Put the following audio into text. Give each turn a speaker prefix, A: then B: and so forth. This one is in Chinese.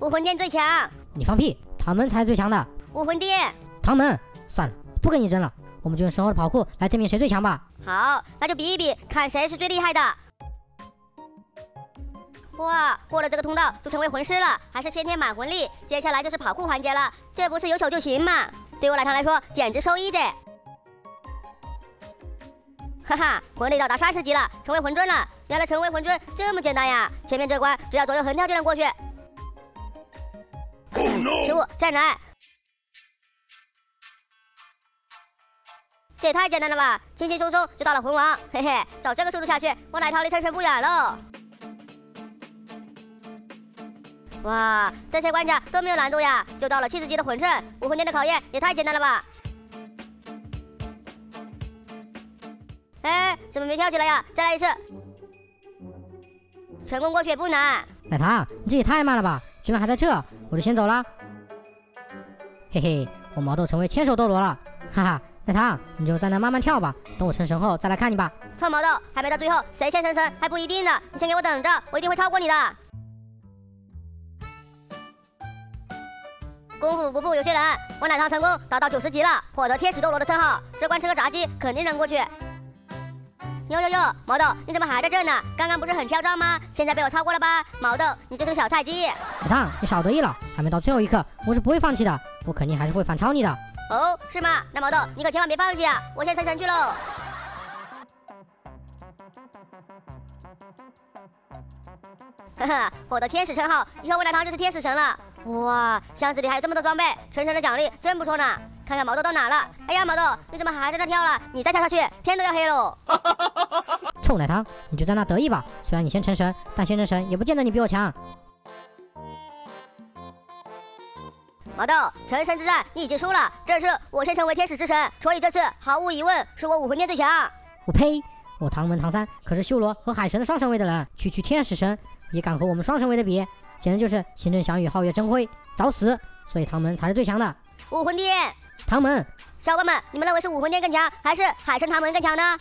A: 武魂殿最强。
B: 你放屁，唐门才是最强的。
A: 武魂殿，
B: 唐门，算了，不跟你争了，我们就用身后的跑酷来证明谁最强吧。
A: 好，那就比一比，看谁是最厉害的。哇，过了这个通道就成为魂师了，还是先天满魂力。接下来就是跑酷环节了，这不是有手就行吗？对我奶糖来说，简直收益这。哈哈，魂力到达三十级了，成为魂尊了。原来成为魂尊这么简单呀！前面这关只要左右横跳就能过去。失误，再来。这也太简单了吧，轻轻松松就到了魂王，嘿嘿，照这个速度下去，我奶糖离成神不远喽。哇，这些关卡都没有难度呀，就到了七十级的魂圣，武魂殿的考验也太简单了吧？哎，怎么没跳起来呀？再来一次，成功过去也不难。
B: 奶糖，你这也太慢了吧，居然还在这，我就先走了。嘿嘿，我毛豆成为千手斗罗了，哈哈，奶糖，你就在那慢慢跳吧，等我成神后再来看你吧。
A: 臭毛豆，还没到最后，谁先成神还不一定呢，你先给我等着，我一定会超过你的。功夫不负有心人，我奶糖成功达到九十级了，获得天使斗罗的称号。这关吃个炸鸡肯定能过去。哟哟哟，毛豆，你怎么还在这呢？刚刚不是很嚣张吗？现在被我超过了吧？毛豆，你就是个小菜鸡。
B: 奶糖，你少得意了，还没到最后一刻，我是不会放弃的，我肯定还是会反超你的。
A: 哦，是吗？那毛豆，你可千万别放弃啊！我先成神去喽。哈哈，获得天使称号，以后我奶糖就是天使神了。哇，箱子里还有这么多装备，成神的奖励真不错呢。看看毛豆到哪了？哎呀，毛豆，你怎么还在那跳了？你再跳下去，天都要黑喽！
B: 臭奶糖，你就在那得意吧。虽然你先成神，但先成神也不见得你比我强。
A: 毛豆，成神之战你已经输了，这次我先成为天使之神，所以这次毫无疑问是我武魂殿最强。
B: 我呸！我唐门唐三可是修罗和海神的双神位的人，区区天使神也敢和我们双神位的比？简直就是行政翔宇，皓月争辉，找死！所以唐门才是最强的。
A: 武魂殿，
B: 唐门，
A: 小伙伴们，你们认为是武魂殿更强，还是海神唐门更强呢？